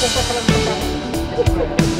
kok pelan-pelan.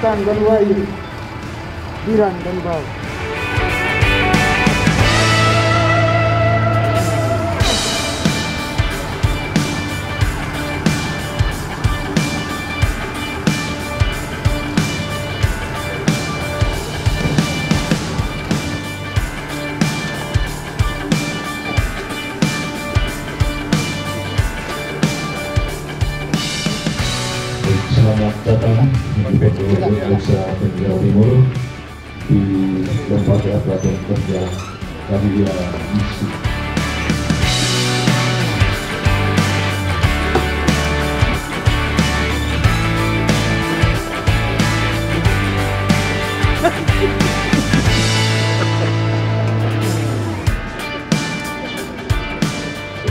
Dan wahyu, biran dan bau. Selamat datang di PT Desa Tenggara Timur di Lembaga Pelatihan Kerja Karya Misi.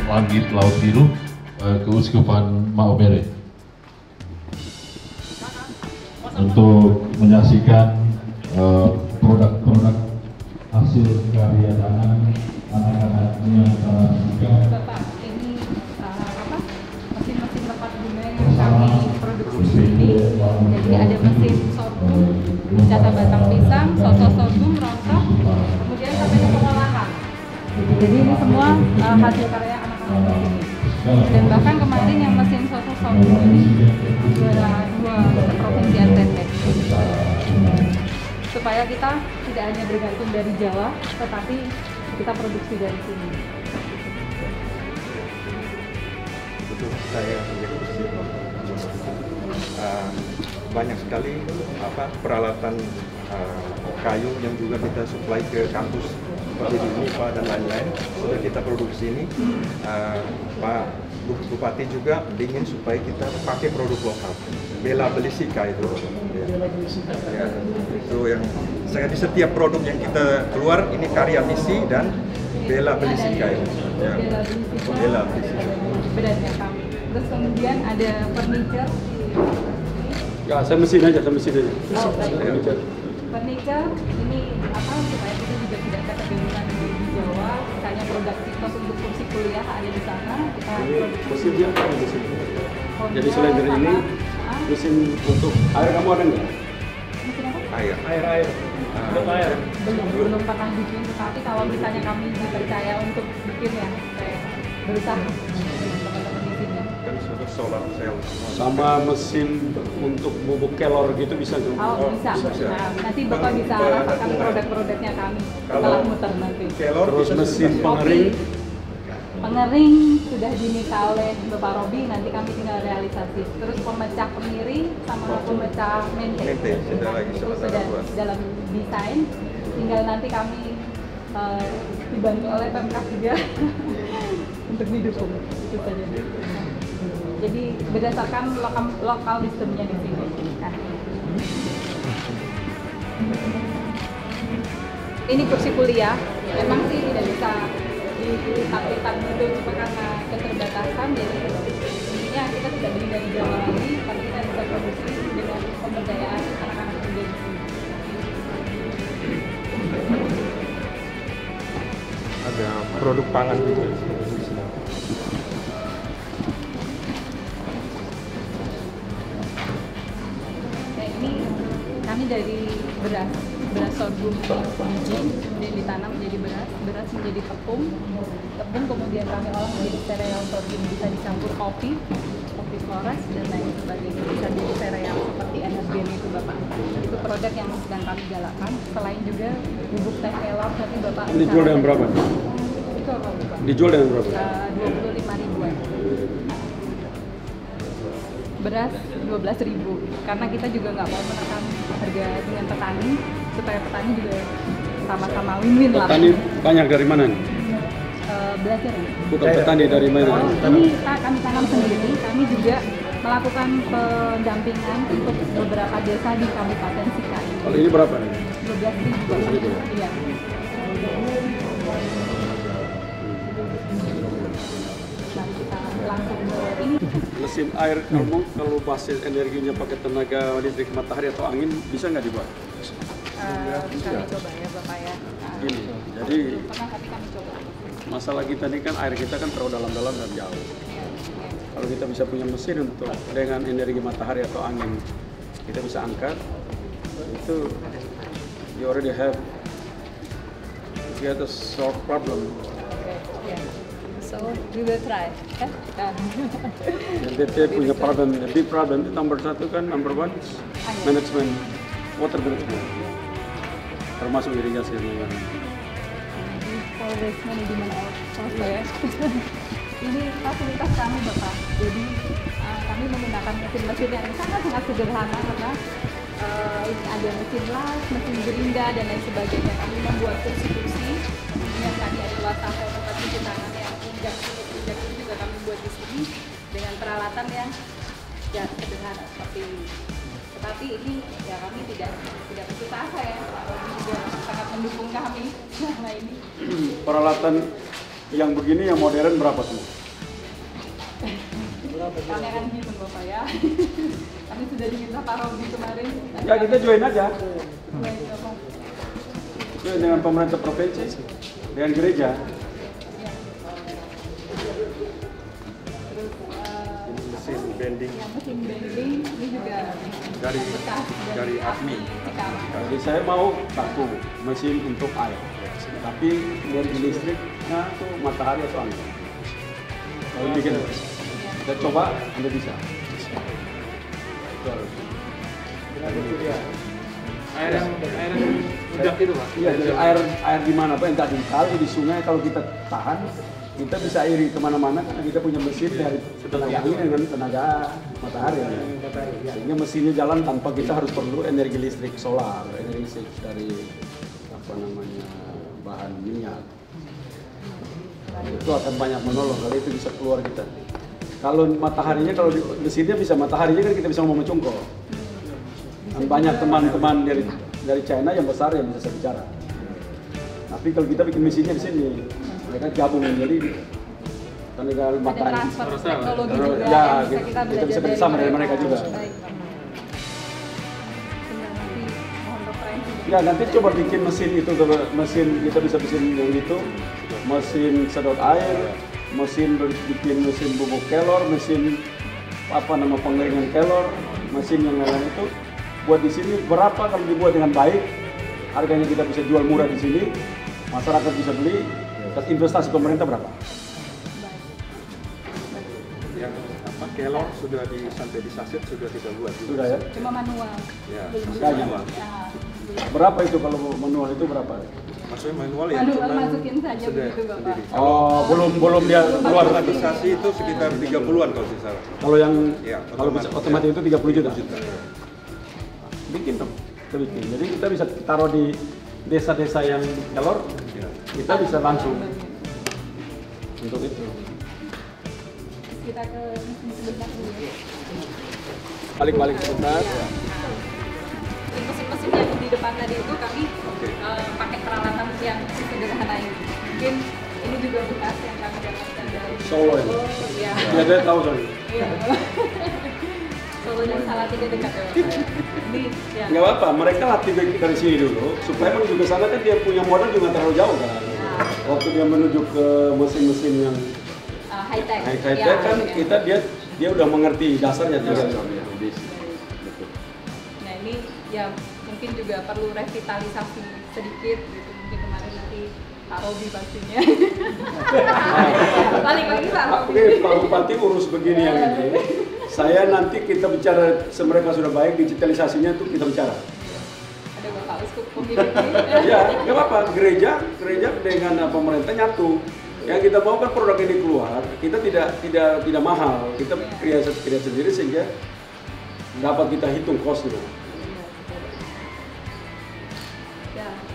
Langit Laut Biru, eh, Keuskupan Maumere. Untuk menyaksikan eh, produk-produk hasil karya tangan anak-anak yang juga Bapak, ini uh, apa? Mesin-mesin tempat guna yang kami produksi. Jadi ada mesin sorghum, data batang pisang, soto sorghum, rontok, kemudian sampai ke pengolahan. Jadi ini semua uh, hasil karya anak-anak di sini. Dan bahkan kemarin yang mesin soto sorghum ini juara. Supaya kita tidak hanya bergantung dari Jawa, tetapi kita produksi dari sini. Betul, saya menjadi. Uh, banyak sekali apa peralatan uh, kayu yang juga kita supply ke kampus seperti di MIPA dan lain-lain sudah kita produksi ini. Uh, Pak Bu- Bupati juga ingin supaya kita pakai produk lokal. Bela beli sika itu. Ya. Ya, itu yang saya di setiap produk yang kita keluar ini karya misi dan bela beli sika itu. Ya. Bela beli sika. Bedanya kami. Terus kemudian ada furniture. Ya, saya mesin aja, saya mesin aja. Oh. Furniture. Furniture ini apa supaya kita juga tidak ada kegelutan di Jawa. Misalnya produk Tiktos untuk kursi kuliah ada di sana. Kita Ini produksi. mesinnya apa ini mesin? Honda Jadi selain dari ini, mesin untuk air kamu ada nggak? Air. Air air. Untuk air. belum belum pernah bikin tetapi kalau misalnya kami dipercaya untuk bikin ya saya berusaha dengan teman-teman di sini kan sudah solar cell. Sama mesin untuk bubuk kelor gitu bisa tuh. oh bisa bisa. nah, nanti bapak bisa rasakan produk-produknya kami Kalau- muter nanti Kelor Terus mesin pengering. Pengering sudah diminta oleh bapak Robi nanti kami tinggal realisasi. Terus pemecah kemiri sama pemecah mente Mente, sudah lagi itu sudah dalam desain. Tinggal nanti kami eh, dibantu oleh Pemkap juga untuk didukung. Itu saja. Jadi berdasarkan lokal lokal wisdomnya di sini. Nah. ini kursi kuliah. Memang sih tidak bisa dilipat-lipat gitu cuma karena keterbatasan jadi intinya kita tidak beli dari Jawa lagi tapi kita bisa produksi dengan pemberdayaan anak-anak muda di sini ada produk pangan juga. Nah, ini kami dari beras sorghum biji kemudian ditanam menjadi beras beras menjadi tepung. Tepung kemudian kami olah menjadi sereal sorghum bisa dicampur kopi kopi flores dan lain sebagainya. Bisa jadi sereal seperti energen itu bapak. Itu produk yang sedang kami galakkan selain juga bubuk teh kelor nanti bapak Ini bisa jual dengan berapa? itu apa bapak? Dijual dengan berapa? dua puluh lima ribuan. Beras 12.000 ribu. Karena kita juga nggak mau menekan harga dengan petani supaya petani juga sama-sama win-win lah Petani banyak dari mana? nih? Eh, belajar ya Bukan petani dari mana? oh, ini kami tanam sendiri kami juga melakukan pendampingan untuk beberapa desa di Kabupaten Sika Kalau ini berapa? 12 ribu iya Nah, kita langsung ke ini Mesin air kamu kalau basis energinya pakai tenaga listrik matahari atau angin bisa nggak dibuat? Kami coba ya Bapak ya. Gini, jadi masalah kita ini kan air kita kan terlalu dalam-dalam dan jauh. Ya, ya. Kalau kita bisa punya mesin untuk dengan energi matahari atau angin, kita bisa angkat, itu you already have you have to solve problem. Oke, ya. So we will try. NTT punya problem, the big problem itu nomor satu kan number one management water management termasuk irigasi dan lain-lain. di Polres Manajemen ya. Ini fasilitas kami Bapak. Jadi uh, kami menggunakan mesin-mesin yang sangat-sangat sederhana karena uh, ini ada mesin las, mesin gerinda dan lain sebagainya. Kami membuat kursi-kursi, kemudian tadi ada wastafel tempat cuci tangan yang injak injak itu juga kami buat di sini dengan peralatan yang ya sederhana seperti ini. Tetapi ini ya kami tidak tidak putus asa ya, kami juga sangat mendukung kami selama ini. Peralatan yang begini yang modern berapa tuh? Pangeran gitu Bapak ya. kami sudah diminta Pak Robi kemarin. Ya kita join aja, Join, dengan pemerintah provinsi, dengan gereja. Ya. Terus eh, mesin bending yang mesin bending Dari- dari. Cikarang. Jadi saya mau satu mesin untuk air, tapi energi listriknya tuh matahari atau angin. Kalau bikin, kita coba, anda bisa. air yang air yang itu pak Iya, jadi air air di mana pak? Entah di kali, di sungai, kalau kita tahan, kita bisa iri ke mana-mana karena kita punya mesin dari tenaga angin dengan tenaga matahari. Sehingga mesinnya jalan tanpa kita harus perlu energi listrik solar, energi listrik dari apa namanya bahan minyak. Itu akan banyak menolong kalau itu bisa keluar kita. Kalau mataharinya, kalau mesinnya bisa mataharinya kan kita bisa ngomong cungkol. Dan banyak teman-teman dari dari China yang besar yang bisa saya bicara. Tapi kalau kita bikin mesinnya di sini, mereka gabung jadi matahari. transfer teknologi juga ya, yang bisa kita- kita kita belajar bisa bersama dari mereka juga. Baik. Tinggal. Ya nanti coba bikin mesin itu, coba mesin kita bisa bikin yang itu, mesin sedot air, mesin bikin mesin bubuk kelor, mesin apa nama pengeringan kelor, mesin yang lain itu buat di sini berapa kalau dibuat dengan baik, harganya kita bisa jual murah di sini, masyarakat bisa beli, terus investasi pemerintah berapa? yang apa kelor sudah di sampai di saset sudah kita buat juga. Sudah ya? Cuma manual. Ya, Makanya. bisa. Ya, belum. Berapa itu kalau manual itu berapa? maksudnya manual ya Manual cuman masukin saja sudah begitu, Bapak. sendiri. Oh, belum belum dia keluar lagi. Otomatisasi itu sekitar 30-an kalau tidak salah. Kalau yang Ya, kalau bisa otomatis. otomatis itu 30 juta. Juta. bikin dong kita bikin jadi kita bisa taruh di desa-desa yang kelor Ya. Kita bisa langsung untuk itu Kita ke sebentar dulu ya. balik-balik sebentar Untuk mesin-mesin yang di depan tadi itu kami eh, pakai peralatan yang sederhana ini. Mungkin ini juga bekas yang kami dapatkan dari Solo ya? Iya. ya dia tahu sorry Iya. Solo dan Salatiga dekat ya. Ya. nggak apa-apa mereka latih dari sini dulu supaya menuju ke sana kan dia punya modal juga terlalu jauh kan waktu dia menuju ke mesin-mesin yang eh, high tech. high tech Ya, kan ya. kita dia dia udah mengerti dasarnya tinggal Nah ini ya mungkin juga perlu revitalisasi sedikit Pak Robi pastinya. Balik lagi Pak Robi. Oke, Pak Bupati urus begini yang ini. Saya nanti kita bicara mereka sudah baik digitalisasinya tuh kita bicara. Ada Bapak Uskup pemimpin. Ya, nggak apa-apa. Gereja, gereja dengan uh, pemerintah nyatu. Yang kita mau kan produk ini keluar, kita tidak tidak tidak mahal. Kita kreasi kreasi sendiri sehingga dapat kita hitung cost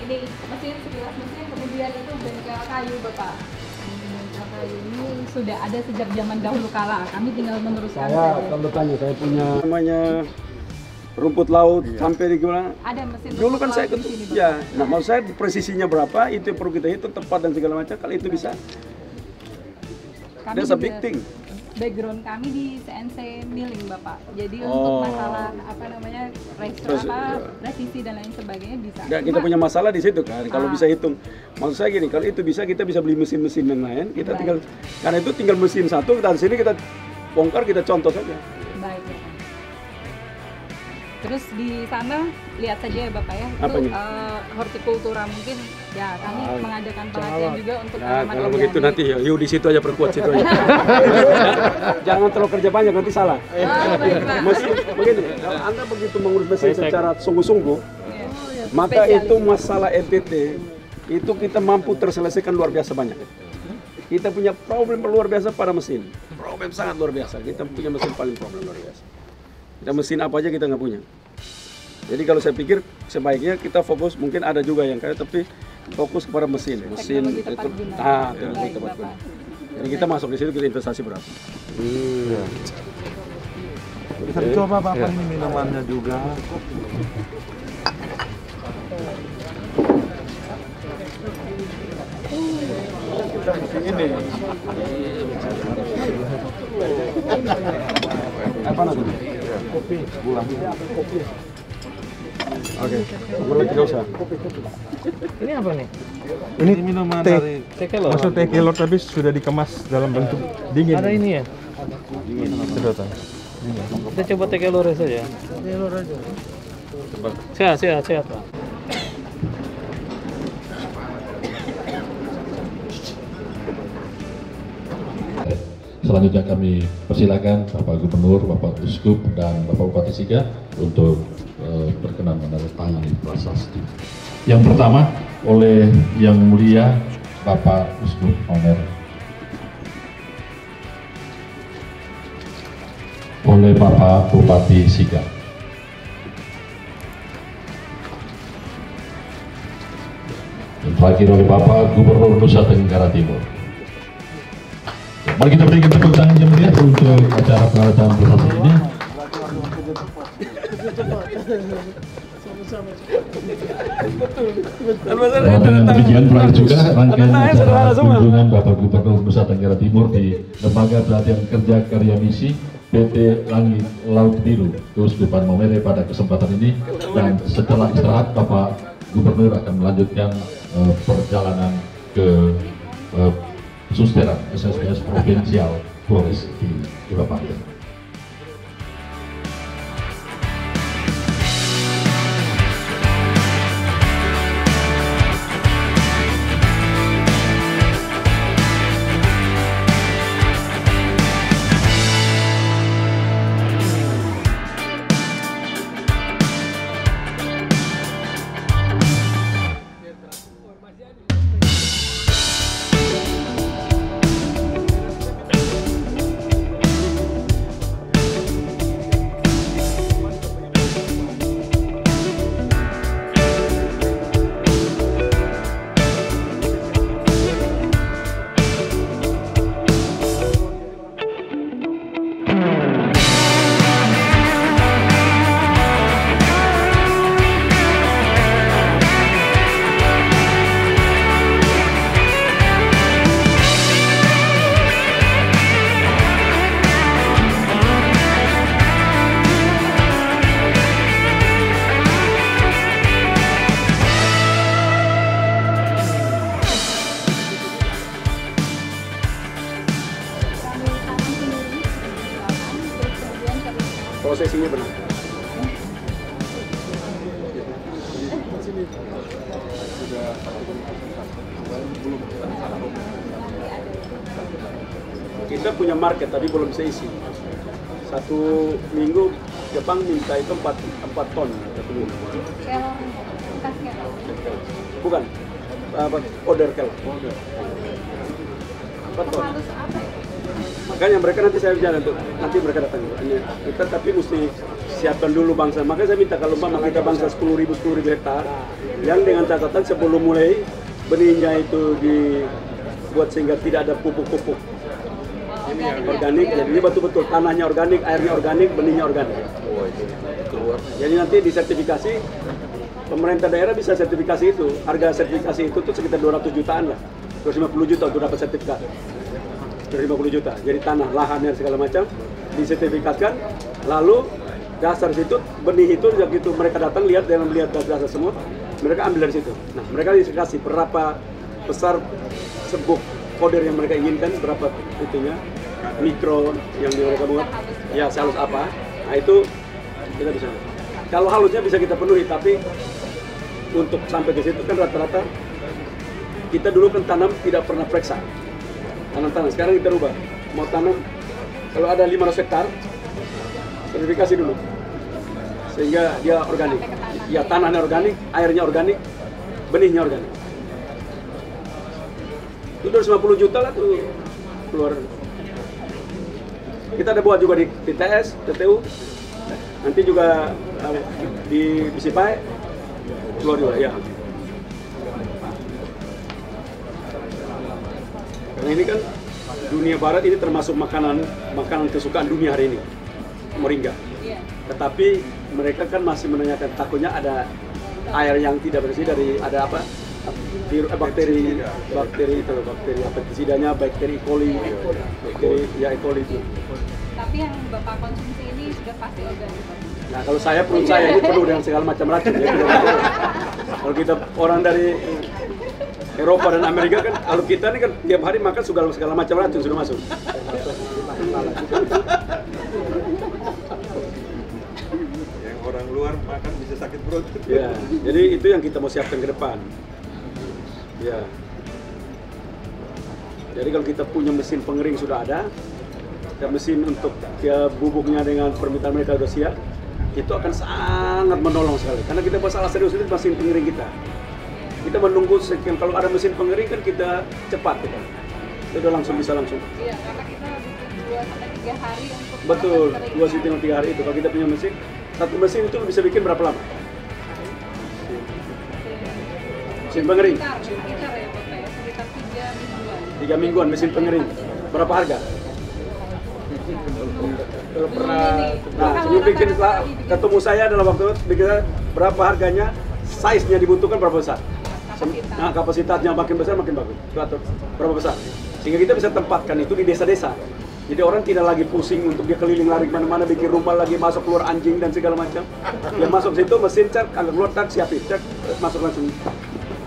ini mesin sekilas mesin kemudian itu bengkel kayu Bapak. Ini Bengkel kayu ini sudah ada sejak zaman dahulu kala. Kami tinggal meneruskan Saya saja. kalau tanya saya punya namanya rumput laut sampai di gimana? Ada mesin Dulu kan saya ketemu, ya, nah maksud saya presisinya berapa, itu yang perlu kita hitung tepat dan segala macam. Kalau itu bisa, Kami that's a big thing. Background kami di CNC milling bapak jadi Oh. untuk masalah apa namanya Terus, apa presisi dan lain sebagainya bisa Nggak, kita punya masalah di situ kan. Kalau Ah. bisa hitung, maksud saya gini, kalau itu bisa kita bisa beli mesin-mesin yang lain. Kita Baik. tinggal karena itu tinggal mesin satu kita di sini kita bongkar kita contoh saja. Terus di sana lihat saja ya Bapak ya, itu eh, hortikultura mungkin ya kami Ah, mengadakan pelatihan juga untuk Ya, tanaman kalau begitu nanti ya, yuk di situ aja perkuat situ aja. Jangan terlalu kerja banyak nanti salah. Ah, Pak. Mesin, begini, kalau anda begitu mengurus mesin secara sungguh-sungguh, Iya. maka Spesialis. itu masalah NTT itu kita mampu terselesaikan luar biasa banyak. Kita punya problem luar biasa pada mesin. Problem sangat luar biasa. Kita punya mesin paling problem luar biasa. Kita mesin apa aja kita nggak punya. Jadi kalau saya pikir sebaiknya kita fokus mungkin ada juga yang kayak tapi fokus kepada mesin. Mesin Teknologi itu guna. ah teknologi tepat guna. Jadi kita masuk di situ kita investasi berapa? Bisa dicoba Bapak ini minumannya juga. Apa nanti? Kopi, gula. Oke, okay. tidak usah. Ini apa nih? Ini minuman teh. dari Tekelor. Maksud teh kelor tapi sudah dikemas dalam bentuk dingin. Ada ini ya. Sedotan. Kita coba tekelor saja. telur aja. Sehat, sehat, sehat Pak. Selanjutnya kami persilakan Bapak Gubernur, Bapak Uskup, dan Bapak Bupati Siga untuk eh, berkenan menandatangani prasasti. Yang pertama oleh Yang Mulia Bapak Uskup Omer. Oleh Bapak Bupati Siga. Dan terakhir oleh Bapak Gubernur Nusa Tenggara Timur. Mari kita berikan tepuk tangan yang meriah untuk acara pengadaan prestasi ini. Dan dengan demikian berakhir juga rangkaian acara kunjungan Bapak Gubernur Nusa Tenggara Timur di Lembaga Pelatihan Kerja Karya Misi PT Langit Laut Biru. Keuskupan Momere pada kesempatan ini. Dan setelah istirahat Bapak Gubernur akan melanjutkan eh, perjalanan ke eh, Susteran SSPS Provinsial Flores di Surabaya. Prosesinya benar. Kita punya market tapi belum bisa isi. Satu minggu Jepang minta itu 4, 4 ton. Bukan, order kel. Empat ton. Ya? Makanya mereka nanti saya bicara untuk nanti mereka datang. Ini, kita tapi mesti siapkan dulu bangsa. Makanya saya minta kalau umpama kita bangsa 10 ribu 10 ribu hektar, yang dengan catatan sebelum mulai benihnya itu dibuat sehingga tidak ada pupuk-pupuk organik. Jadi ini betul-betul tanahnya organik, airnya organik, benihnya organik. Jadi nanti disertifikasi pemerintah daerah bisa sertifikasi itu. Harga sertifikasi itu tuh sekitar 200 jutaan lah. 250 juta untuk dapat sertifikat. 250 juta. Jadi tanah, lahannya segala macam disertifikatkan. Lalu dasar situ benih itu begitu mereka datang lihat dalam lihat dasar semua, mereka ambil dari situ. Nah, mereka dikasih berapa besar sebuk koder yang mereka inginkan, berapa itunya, mikro yang mereka buat, ya sehalus apa. Nah itu kita bisa. kalau halusnya bisa kita penuhi, tapi untuk sampai ke situ kan rata-rata kita dulu kan tanam tidak pernah periksa tanam-tanam. Sekarang kita rubah, mau tanam kalau ada 500 hektar, verifikasi dulu sehingga dia organik. Ya tanahnya organik, airnya organik, benihnya organik. Itu 250 juta lah tuh keluar. Kita ada buat juga di TTS, TTU, nanti juga eh, di Bisipai, keluar juga ya. Karena ini kan dunia barat ini termasuk makanan makanan kesukaan dunia hari ini, moringa. Iya. Tetapi mereka kan masih menanyakan takutnya ada air yang tidak bersih dari ada apa virus eh, bakteri bakteri itu bakteri apa pestisidanya bakteri E. coli bakteri ya E. coli itu. Tapi yang Bapak konsumsi ini sudah pasti organik. Nah kalau saya perut saya ini penuh dengan segala macam racun. Ya. kalau kita orang dari Eropa dan Amerika kan, kalau kita ini kan tiap hari makan segala segala macam racun sudah masuk. Yang orang luar makan bisa sakit perut. Ya, jadi itu yang kita mau siapkan ke depan. Ya. Jadi kalau kita punya mesin pengering sudah ada, dan mesin untuk ya, bubuknya dengan permintaan mereka sudah siap, itu akan sangat menolong sekali. Karena kita masalah serius itu mesin pengering kita. Kita menunggu sekian, kalau ada mesin pengering kan kita cepat kita. Kita udah langsung bisa langsung. Iya, karena kita butuh dua sampai tiga hari untuk Betul, proses kering. dua sampai tiga hari itu. Kalau kita punya mesin, satu mesin itu bisa bikin berapa lama? Mesin pengering. Sekitar, sekitar ya ya, sekitar tiga mingguan. Tiga mingguan mesin pengering. Berapa harga? Kalau pernah, nah, sebelum bikin ketemu saya dalam waktu itu, bikin berapa harganya, size-nya dibutuhkan berapa besar? Kapasitas. Nah, kapasitasnya makin besar makin bagus. Atur berapa besar? Sehingga kita bisa tempatkan itu di desa-desa. Jadi orang tidak lagi pusing untuk dia keliling lari ke mana-mana, bikin rumah lagi masuk keluar anjing dan segala macam. Dia masuk situ mesin cek, agak keluar tak siapin cek, masuk langsung.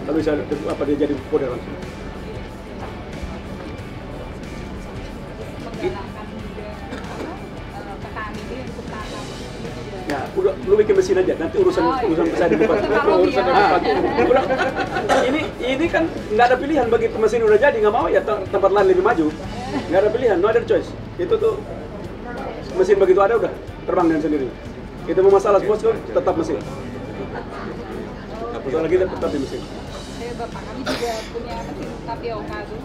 Lalu bisa apa dia jadi kode langsung. eh. Ya, udah lu bikin mesin aja. Nanti urusan Oh, iya. urusan saya di depan. Kalau urusan depan. Udah. Ini ini kan nggak ada pilihan begitu mesin udah jadi nggak mau ya te- tempat lain lebih maju. Nggak ada pilihan, no other choice. Itu tuh mesin begitu ada udah terbang dengan sendiri. Itu mau masalah bos tetap mesin. Masalah kita tetap di mesin. Bapak kami juga punya mesin tapioka tuh.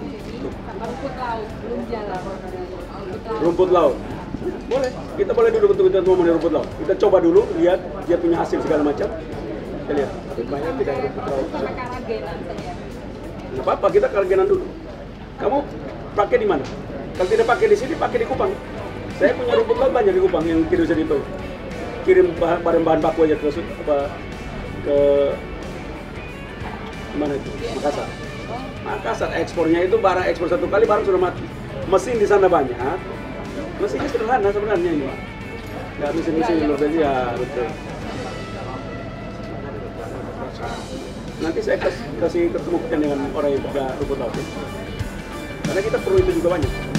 Jadi rumput laut belum jalan. Rumput laut. Boleh. Kita boleh duduk untuk kita di rumput laut. Kita coba dulu lihat dia punya hasil segala macam. Kita lihat. Tidak karagenan apa-apa, kita kargenan dulu. Kamu pakai di mana? Kalau tidak pakai di sini, pakai di Kupang. Saya punya rumput laut banyak di Kupang yang kirim saya itu. Kirim bahan, bahan, bahan baku aja ke apa ke mana itu? Makassar. Makassar ekspornya itu barang ekspor satu kali barang sudah mati. Mesin di sana banyak. Mesinnya sederhana sebenarnya ini. Ya mesin-mesin ya betul. Nanti saya kasih, ketemu dengan orang yang punya rumput laut. Karena kita perlu itu juga banyak.